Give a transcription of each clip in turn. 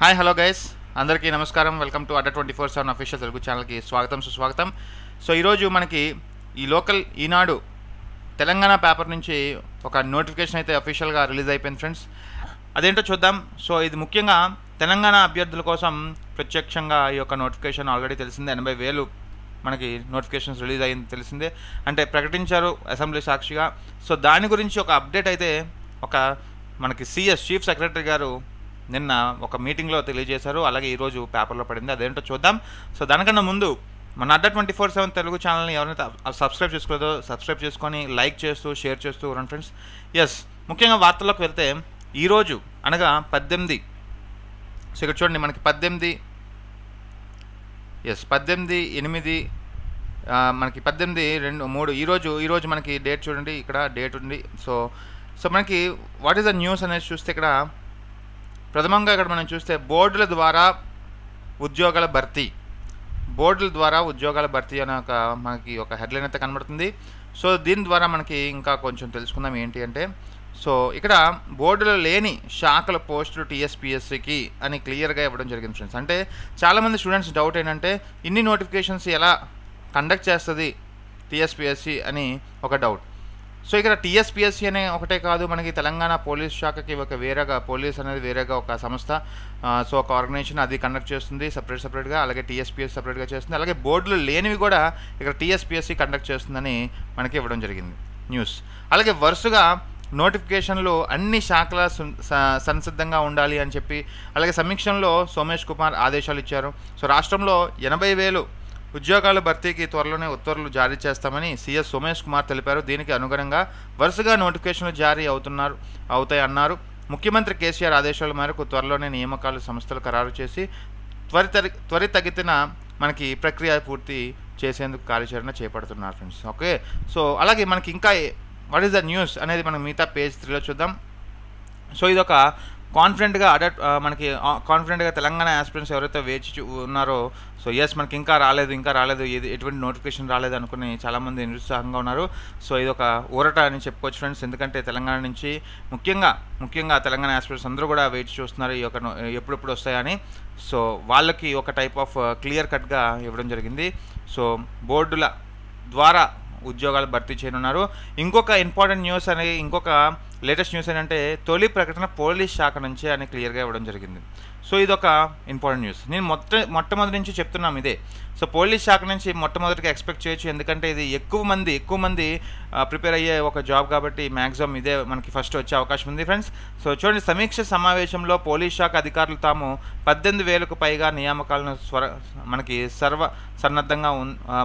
Hi hello guys అందరికీ నమస్కారం. Welcome to Adda twenty four seven official Telugu ఛానల్కి స్వాగతం సుస్వాగతం. సో ఈరోజు మనకి ఈ లోకల్ ఈనాడు తెలంగాణ పేపర్ నుంచి ఒక నోటిఫికేషన్ అయితే అఫీషియల్గా రిలీజ్ అయిపోయింది ఫ్రెండ్స్ అదేంటో చూద్దాం. సో ఇది ముఖ్యంగా తెలంగాణ అభ్యర్థుల కోసం ప్రత్యక్షంగా ఈ యొక్క నోటిఫికేషన్ ఆల్రెడీ తెలిసిందే. ఎనభై వేలు మనకి నోటిఫికేషన్స్ రిలీజ్ అయింది తెలిసిందే. అంటే ప్రకటించారు అసెంబ్లీ సాక్షిగా. సో దాని గురించి ఒక అప్డేట్ అయితే ఒక మనకి సిఎస్ చీఫ్ సెక్రటరీ గారు నిన్న ఒక మీటింగ్లో తెలియజేశారు. అలాగే ఈరోజు పేపర్లో పడింది. అదేంటో చూద్దాం. సో దానికన్నా ముందు మన అడ్డ ట్వంటీ ఫోర్ సెవెన్ తెలుగు ఛానల్ని ఎవరైతే సబ్స్క్రైబ్ చేసుకోలేదో సబ్స్క్రైబ్ చేసుకొని లైక్ చేస్తూ షేర్ చేస్తూ రండి ఫ్రెండ్స్ ఎస్ ముఖ్యంగా వార్తల్లోకి వెళ్తే ఈరోజు అనగా పద్దెనిమిది. సో ఇక్కడ చూడండి మనకి పద్దెనిమిది. ఎస్ పద్దెనిమిది ఎనిమిది మనకి పద్దెనిమిది రెండు మూడు. ఈరోజు ఈరోజు మనకి డేట్ చూడండి. ఇక్కడ డేట్ ఉంది. సో సో మనకి వాట్ ఈస్ ద న్యూస్ అనేది చూస్తే ఇక్కడ ప్రథమంగా ఇక్కడ మనం చూస్తే బోర్డుల ద్వారా ఉద్యోగాల భర్తీ. బోర్డుల ద్వారా ఉద్యోగాల భర్తీ అనే ఒక మనకి ఒక హెడ్లైన్ అయితే కనబడుతుంది. సో దీని ద్వారా మనకి ఇంకా కొంచెం తెలుసుకుందాం ఏంటి అంటే సో ఇక్కడ బోర్డులో లేని శాఖల పోస్టులు టీఎస్పిఎస్సికి అని క్లియర్గా ఇవ్వడం జరిగింది స్టూడెంట్స్ అంటే చాలామంది స్టూడెంట్స్ డౌట్ ఏంటంటే ఇన్ని నోటిఫికేషన్స్ ఎలా కండక్ట్ చేస్తుంది టీఎస్పిఎస్సి అని ఒక డౌట్. సో ఇక్కడ టీఎస్పిఎస్సి అనే ఒకటే కాదు మనకి తెలంగాణ పోలీస్ శాఖకి ఒక వేరేగా పోలీస్ అనేది వేరేగా ఒక సంస్థ సో ఒక ఆర్గనైజేషన్ అది కండక్ట్ చేస్తుంది సపరేట్ సపరేట్గా అలాగే టీఎస్పిఎస్ సపరేట్గా చేస్తుంది. అలాగే బోర్డులు లేనివి కూడా ఇక్కడ టీఎస్పిఎస్సి కండక్ట్ చేస్తుందని మనకి ఇవ్వడం జరిగింది న్యూస్. అలాగే వరుసగా నోటిఫికేషన్లు అన్ని శాఖల స- సంసిద్ధంగా ఉండాలి అని చెప్పి అలాగే సమీక్షంలో సోమేష్ కుమార్ ఆదేశాలు ఇచ్చారు. సో రాష్ట్రంలో ఎనభై వేలు ఉద్యోగాల భర్తీకి త్వరలోనే ఉత్తర్వులు జారీ చేస్తామని సీఎస్ సోమేష్ కుమార్ తెలిపారు. దీనికి అనుగుణంగా వరుసగా నోటిఫికేషన్లు జారీ అవుతున్నారు అవుతాయన్నారు ముఖ్యమంత్రి కేసీఆర్ ఆదేశాల మేరకు త్వరలోనే నియామకాలు సంస్థలు ఖరారు చేసి త్వరిత త్వరితగితిన మనకి ప్రక్రియ పూర్తి చేసేందుకు కార్యాచరణ చేపడుతున్నారు ఫ్రెండ్స్. ఓకే? సో అలాగే మనకి ఇంకా వాట్ ఈస్ ద న్యూస్ అనేది మనం మిగతా పేజ్ త్రీలో చూద్దాం. సో ఇది ఒక కాన్ఫిడెంట్గా అడట్ మనకి కాన్ఫిడెంట్గా తెలంగాణ ఆస్పిరెంట్స్ ఎవరైతే వేచి చూ- ఉన్నారో సో ఎస్ మనకి ఇంకా రాలేదు ఇంకా రాలేదు ఏది ఎటువంటి నోటిఫికేషన్ రాలేదు అనుకుని చాలామంది నిరుత్సాహంగా ఉన్నారు. సో ఇది ఒక ఊరట అని చెప్పుకోవచ్చు ఫ్రెండ్స్ ఎందుకంటే తెలంగాణ నుంచి ముఖ్యంగా ముఖ్యంగా తెలంగాణ ఆస్పిరెంట్స్ అందరూ కూడా వేచి చూస్తున్నారు ఈ యొక్క ఎప్పుడెప్పుడు వస్తాయని. సో వాళ్ళకి ఒక టైప్ ఆఫ్ క్లియర్ కట్గా ఇవ్వడం జరిగింది. సో బోర్డుల ద్వారా ఉద్యోగాలు భర్తీ చేయనున్నారు. ఇంకొక ఇంపార్టెంట్ న్యూస్ అనేది ఇంకొక లేటెస్ట్ న్యూస్ ఏంటంటే తొలి ప్రకటన పోలీస్ శాఖ నుంచే అని క్లియర్గా ఇవ్వడం జరిగింది. సో ఇది ఒక ఇంపార్టెంట్ న్యూస్. నేను మొట్ట మొట్టమొదటి నుంచి చెప్తున్నాం ఇదే. సో పోలీస్ శాఖ నుంచి మొట్టమొదటిగా ఎక్స్పెక్ట్ చేయొచ్చు. ఎందుకంటే ఇది ఎక్కువ మంది ఎక్కువ మంది ప్రిపేర్ అయ్యే ఒక జాబ్ కాబట్టి మ్యాక్సిమం ఇదే మనకి ఫస్ట్ వచ్చే అవకాశం ఉంది ఫ్రెండ్స్. సో చూడండి సమీక్ష సమావేశంలో పోలీస్ శాఖ అధికారులు తాము పద్దెనిమిది వేలకు పైగా నియామకాలను స్వర మనకి సర్వ సన్నద్ధంగా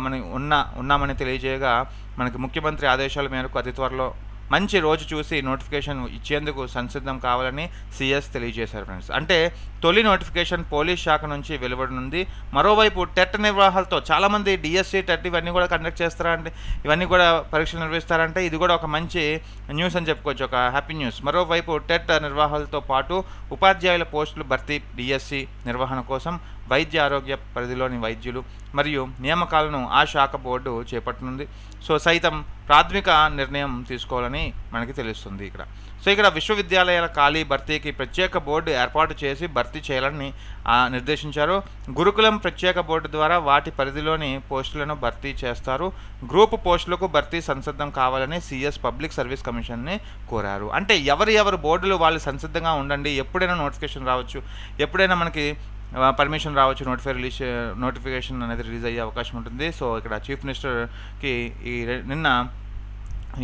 మన ఉన్న ఉన్నామని తెలియజేయగా మనకి ముఖ్యమంత్రి ఆదేశాల మేరకు అతి త్వరలో మంచి రోజు చూసి నోటిఫికేషన్ ఇచ్చేందుకు సంసిద్ధం కావాలని సిఎస్ తెలియజేశారు ఫ్రెండ్స్. అంటే తొలి నోటిఫికేషన్ పోలీస్ శాఖ నుంచి వెలువడనుంది. మరోవైపు టెట్ నిర్వాహాలతో చాలామంది డిఎస్సి టెట్ ఇవన్నీ కూడా కండక్ట్ చేస్తారంటే ఇవన్నీ కూడా పరీక్షలు నిర్వహిస్తారంటే ఇది కూడా ఒక మంచి న్యూస్ అని చెప్పుకోవచ్చు ఒక హ్యాపీ న్యూస్. మరోవైపు టెట్ నిర్వాహాలతో పాటు ఉపాధ్యాయుల పోస్టులు భర్తీ డిఎస్సి నిర్వహణ కోసం వైద్య ఆరోగ్య పరిధిలోని వైద్యులు మరియు నియామకాలను ఆ శాఖ బోర్డు చేపట్టనుంది. సో సైతం ప్రాథమిక నిర్ణయం తీసుకోవాలని మనకి తెలుస్తుంది ఇక్కడ. సో ఇక్కడ విశ్వవిద్యాలయాల ఖాళీ భర్తీకి ప్రత్యేక బోర్డు ఏర్పాటు చేసి భర్తీ చేయాలని నిర్దేశించారు. గురుకులం ప్రత్యేక బోర్డు ద్వారా వాటి పరిధిలోని పోస్టులను భర్తీ చేస్తారు. గ్రూప్ పోస్టులకు భర్తీ సంసిద్ధం కావాలని సిఎస్ పబ్లిక్ సర్వీస్ కమిషన్ని కోరారు. అంటే ఎవరి ఎవరు బోర్డులు వాళ్ళు సంసిద్ధంగా ఉండండి ఎప్పుడైనా నోటిఫికేషన్ రావచ్చు. ఎప్పుడైనా మనకి పర్మిషన్ రావచ్చు నోటిఫై రిలీజ్ నోటిఫికేషన్ అనేది రిలీజ్ అయ్యే అవకాశం ఉంటుంది. సో ఇక్కడ చీఫ్ మినిస్టర్కి ఈ నిన్న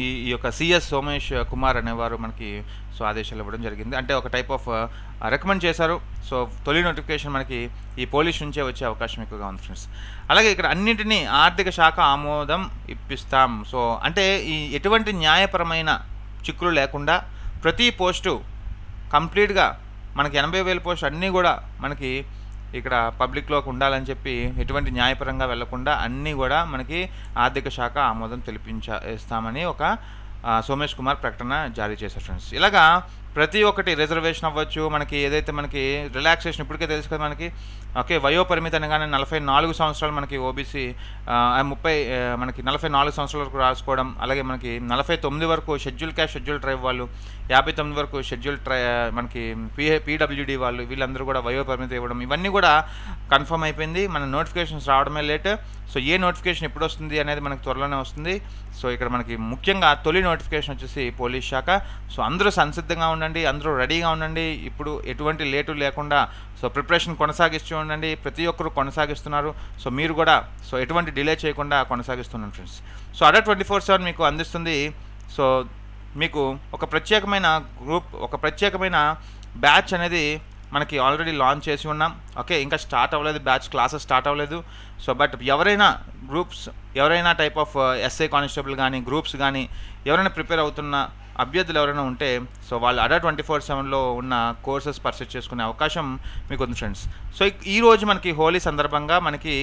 ఈ ఈ యొక్క సిఎస్ సోమేష్ కుమార్ అనేవారు మనకి సో ఆదేశాలు ఇవ్వడం జరిగింది. అంటే ఒక టైప్ ఆఫ్ రికమెండ్ చేశారు. సో తొలి నోటిఫికేషన్ మనకి ఈ పోలీస్ నుంచే వచ్చే అవకాశం ఎక్కువగా ఉంది ఫ్రెండ్స్ అలాగే ఇక్కడ అన్నింటినీ ఆర్థిక శాఖ ఆమోదం ఇప్పిస్తాం. సో అంటే ఈ ఎటువంటి న్యాయపరమైన చిక్కులు లేకుండా ప్రతి పోస్టు కంప్లీట్గా మనకి ఎనభై వేల పోస్ట్ అన్నీ కూడా మనకి ఇక్కడ పబ్లిక్లోకి ఉండాలని చెప్పి ఎటువంటి న్యాయపరంగా వెళ్ళకుండా అన్నీ కూడా మనకి ఆర్థిక శాఖ ఆమోదం తెలిపించ ఇస్తామని ఒక సోమేష్ కుమార్ ప్రకటన జారీ చేశారు ఫ్రెండ్స్ ఇలాగా ప్రతి ఒక్కటి రిజర్వేషన్ అవ్వచ్చు. మనకి ఏదైతే మనకి రిలాక్సేషన్ ఇప్పటికే తెలుసు కదా మనకి. ఓకే వయో పరిమితి అనగానే నలభై నాలుగు సంవత్సరాలు మనకి ఓబీసీ ముప్పై మనకి నలభై నాలుగు సంవత్సరాల వరకు రాసుకోవడం అలాగే మనకి నలభై తొమ్మిది వరకు షెడ్యూల్ క్యాష్ షెడ్యూల్ ట్రైబ్ వాళ్ళు యాభై తొమ్మిది వరకు షెడ్యూల్ ట్రై మనకి పిఏ పీడబ్ల్యూడి వాళ్ళు వీళ్ళందరూ కూడా వయో పరిమితి ఇవ్వడం. ఇవన్నీ కూడా కన్ఫర్మ్ అయిపోయింది. మన నోటిఫికేషన్స్ రావడమే లేట్ సో ఏ నోటిఫికేషన్ ఎప్పుడు వస్తుంది అనేది మనకి త్వరలోనే వస్తుంది. సో ఇక్కడ మనకి ముఖ్యంగా తొలి నోటిఫికేషన్ వచ్చేసి పోలీస్ శాఖ. సో అందరూ సంసిద్ధంగా ఉండండి అందరూ రెడీగా ఉండండి. ఇప్పుడు ఎటువంటి లేటు లేకుండా సో ప్రిపరేషన్ కొనసాగిస్తూ ఉండండి. ప్రతి ఒక్కరు కొనసాగిస్తున్నారు. సో మీరు కూడా సో ఎటువంటి డిలే చేయకుండా కొనసాగిస్తున్నాను friends. So Adda twenty four seven మీకు అందిస్తుంది. సో మీకు ఒక ప్రత్యేకమైన గ్రూప్ ఒక ప్రత్యేకమైన బ్యాచ్ అనేది మనకి ఆల్రెడీ లాంచ్ చేసి ఉన్నాం. ఓకే ఇంకా స్టార్ట్ అవ్వలేదు బ్యాచ్ క్లాసెస్ స్టార్ట్ అవ్వలేదు. సో బట్ ఎవరైనా గ్రూప్స్ ఎవరైనా టైప్ ఆఫ్ ఎస్ఐ కానిస్టేబుల్ కానీ గ్రూప్స్ కానీ ఎవరైనా ప్రిపేర్ అవుతున్న అభ్యర్థులు ఎవరైనా ఉంటే సో వాళ్ళు అడా ట్వంటీ ఫోర్ సెవెన్లో ఉన్న కోర్సెస్ పర్సెస్ చేసుకునే అవకాశం మీకు ఉంది ఫ్రెండ్స్. సో ఈ రోజు మనకి హోలీ సందర్భంగా మనకి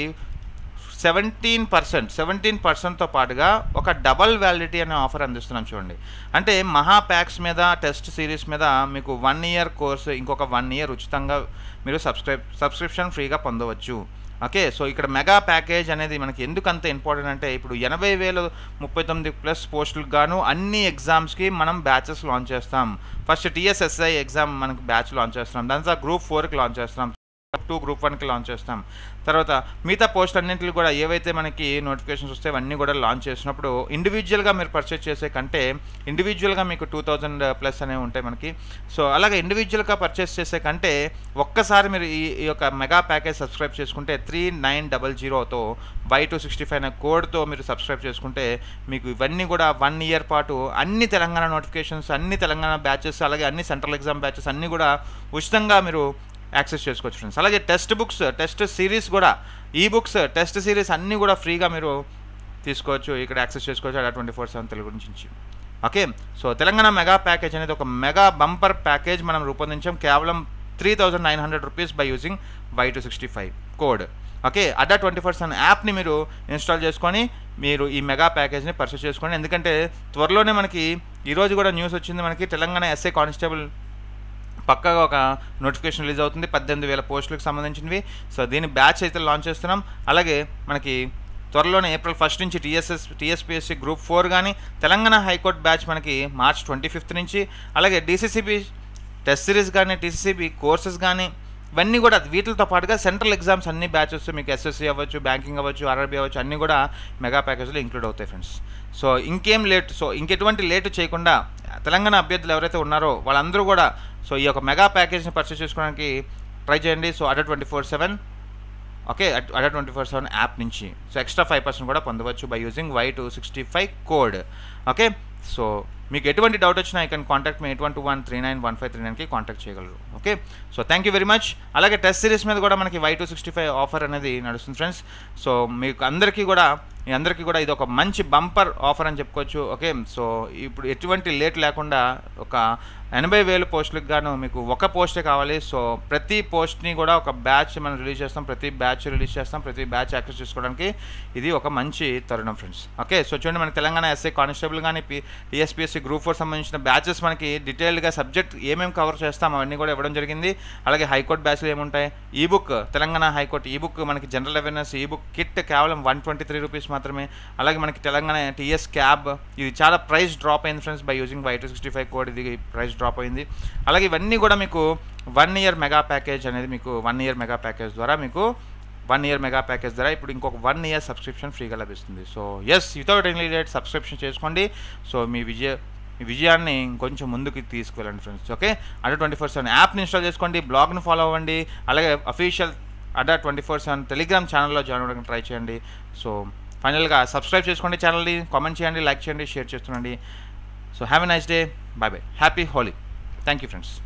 సెవెంటీన్ పర్సెంట్ సెవెంటీన్ పర్సెంట్తో పాటుగా ఒక డబల్ వ్యాలిడిటీ అనే ఆఫర్ అందిస్తున్నాం చూడండి. అంటే మహా ప్యాక్స్ మీద టెస్ట్ సిరీస్ మీద మీకు వన్ ఇయర్ కోర్సు ఇంకొక వన్ ఇయర్ ఉచితంగా మీరు సబ్స్క్రైబ్ సబ్స్క్రిప్షన్ ఫ్రీగా పొందవచ్చు. ఓకే సో ఇక్కడ మెగా ప్యాకేజ్ అనేది మనకి ఎందుకు అంత ఇంపార్టెంట్ అంటే ఇప్పుడు ఎనభై వేలు ముప్పై తొమ్మిది ప్లస్ పోస్టులకు గాను అన్ని ఎగ్జామ్స్కి మనం బ్యాచెస్ లాంచ్ చేస్తాం. ఫస్ట్ టీఎస్ఎస్ఐ ఎగ్జామ్ మనకి బ్యాచ్ లాంచ్ చేస్తున్నాం. దాని తర్వాత గ్రూప్ ఫోర్కి లాంచ్ చేస్తున్నాం. టూ గ్రూప్ వన్కి లాంచ్ చేస్తాం. తర్వాత మిగతా పోస్ట్ అన్నింటికి కూడా ఏవైతే మనకి నోటిఫికేషన్స్ వస్తే అవన్నీ కూడా లాంచ్ చేసినప్పుడు ఇండివిజువల్గా మీరు పర్చేస్ చేసే కంటే ఇండివిజువల్గా మీకు టూ థౌజండ్ ప్లస్ అనేవి ఉంటాయి మనకి. సో అలాగే ఇండివిజువల్గా పర్చేస్ చేసే కంటే ఒక్కసారి మీరు ఈ ఈ యొక్క మెగా ప్యాకేజ్ సబ్స్క్రైబ్ చేసుకుంటే త్రీ నైన్ డబల్ జీరోతో బై టూ సిక్స్టీ ఫైవ్ అనే కోడ్తో మీరు సబ్స్క్రైబ్ చేసుకుంటే మీకు ఇవన్నీ కూడా వన్ ఇయర్ పాటు అన్ని తెలంగాణ నోటిఫికేషన్స్ అన్ని తెలంగాణ బ్యాచెస్ అలాగే అన్ని సెంట్రల్ ఎగ్జామ్ బ్యాచెస్ అన్నీ కూడా ఉచితంగా మీరు యాక్సెస్ చేసుకోవచ్చు ఫ్రెండ్స్ అలాగే టెక్స్ట్ బుక్స్ టెస్ట్ సిరీస్ కూడా ఈ బుక్స్ టెస్ట్ సిరీస్ అన్నీ కూడా ఫ్రీగా మీరు తీసుకోవచ్చు. ఇక్కడ యాక్సెస్ చేసుకోవచ్చు. అలా ట్వంటీ ఫోర్ సెవెన్ తెలుగు నుంచి. Okay? So Telangana mega package అనేది ఒక మెగా బంపర్ ప్యాకేజ్ మనం రూపొందించాం. కేవలం three thousand nine hundred rupees by using Y two sixty five code okay? Adda twenty four seven యాప్ని మీరు ఇన్స్టాల్ చేసుకొని మీరు ఈ మెగా ప్యాకేజ్ని పర్చేస్ చేసుకోండి. ఎందుకంటే త్వరలోనే మనకి ఈరోజు కూడా న్యూస్ వచ్చింది. మనకి తెలంగాణ ఎస్ఐ కానిస్టేబుల్ పక్కగా ఒక నోటిఫికేషన్ రిలీజ్ అవుతుంది. పద్దెనిమిది వేల పోస్టులకు సంబంధించినవి. సో దీని బ్యాచ్ అయితే లాంచ్ చేస్తున్నాం. అలాగే మనకి త్వరలోనే ఏప్రిల్ ఫస్ట్ నుంచి టీఎస్ఎస్ టీఎస్పీఎస్సీ గ్రూప్ ఫోర్ కానీ తెలంగాణ హైకోర్టు బ్యాచ్ మనకి మార్చ్ ట్వంటీ ఫిఫ్త్ నుంచి. అలాగే డీసీసీబీ టెస్ట్ సిరీస్ కానీ టీసీసీబీ కోర్సెస్ కానీ ఇవన్నీ కూడా వీటితో పాటుగా సెంట్రల్ ఎగ్జామ్స్ అన్ని బ్యాచెస్ మీకు ఎస్ఎస్సీ అవ్వచ్చు బ్యాంకింగ్ అవ్వచ్చు ఆర్ఆర్బీ అవ్వచ్చు అన్నీ కూడా మెగా ప్యాకేజ్లో ఇంక్లూడ్ అవుతాయి ఫ్రెండ్స్ సో ఇంకేం లేట్ సో ఇంకెటువంటి లేట్ చేయకుండా తెలంగాణ అభ్యర్థులు ఎవరైతే ఉన్నారో వాళ్ళందరూ కూడా సో ఈ యొక్క మెగా ప్యాకేజ్ని పర్చేస్ చేసుకోవడానికి ట్రై చేయండి. So Adda twenty four seven okay Adda twenty four seven app నుంచి. సో ఎక్స్ట్రా ఫైవ్ పర్సెంట్ కూడా పొందవచ్చు by using Y two sixty five code okay so మీకు ఎటువంటి డౌట్ వచ్చినా I can contact me eight one two one three nine one five three నైన్కి contact చేయగలరు. Okay so thank you very much అలాగే test series మీద కూడా మనకి Y two sixty five offer అనేది నడుస్తుంది ఫ్రెండ్స్ సో మీకు అందరికీ కూడా మీ అందరికీ కూడా ఇది ఒక మంచి బంపర్ ఆఫర్ అని చెప్పుకోవచ్చు. ఓకే సో ఇప్పుడు ఎటువంటి లేట్ లేకుండా ఒక ఎనభై వేలు పోస్టులకు గాను మీకు ఒక పోస్టే కావాలి. సో ప్రతి పోస్ట్ని కూడా ఒక బ్యాచ్ మనం రిలీజ్ చేస్తాం. ప్రతి బ్యాచ్ రిలీజ్ చేస్తాం. ప్రతి బ్యాచ్ యాక్సెస్ చేసుకోవడానికి ఇది ఒక మంచి తరుణం ఫ్రెండ్స్. ఓకే సో చూడండి మన తెలంగాణ ఎస్ఐ కానిస్టేబుల్ కానీ పి టీఎస్పీఎస్సీ గ్రూప్ ఫోర్ సంబంధించిన బ్యాచెస్ మనకి డీటెయిల్గా సబ్జెక్ట్ ఏమేమి కవర్ చేస్తాం అవన్నీ కూడా ఇవ్వడం జరిగింది. అలాగే హైకోర్టు బ్యాచ్లు ఏముంటాయి? ఈ బుక్ తెలంగాణ హైకోర్టు ఈ బుక్ మనకి జనరల్ అవేర్నెస్ ఈ బుక్ కిట్ కేవలం వన్ ట్వంటీ త్రీ రూపీస్ మాత్రమే. అలాగే మనకి తెలంగాణ టీఎస్ క్యాబ్ ఇది చాలా ప్రైస్ డ్రాప్ అయింది friends by using Y two sixty five code. ఇది ప్రైస్ డ్రాప్ అయింది. అలాగే ఇవన్నీ కూడా మీకు వన్ ఇయర్ మెగా ప్యాకేజ్ అనేది మీకు వన్ ఇయర్ మెగా ప్యాకేజ్ ద్వారా మీకు వన్ ఇయర్ మెగా ప్యాకేజ్ ద్వారా ఇప్పుడు ఇంకొక వన్ ఇయర్ సబ్స్క్రిప్షన్ ఫ్రీగా లభిస్తుంది. So yes without any date subscription చేసుకోండి. సో మీ విజయ మీ విజయాన్ని ఇంకొంచెం ముందుకు తీసుకువెళ్ళండి friends okay Adda twenty four seven యాప్ని ఇన్స్టాల్ చేసుకోండి బ్లాగ్ని ఫాలో అవ్వండి. అలాగే official Adda twenty four seven Telegram ఛానల్లో జాయిన్ అవ్వడానికి ట్రై చేయండి. సో ఫైనల్గా సబ్స్క్రైబ్ చేసుకోండి ఛానల్ని కామెంట్ చేయండి లైక్ చేయండి షేర్ చేస్తుండండి. So have a nice day. Bye bye. Happy Holi. Thank you friends.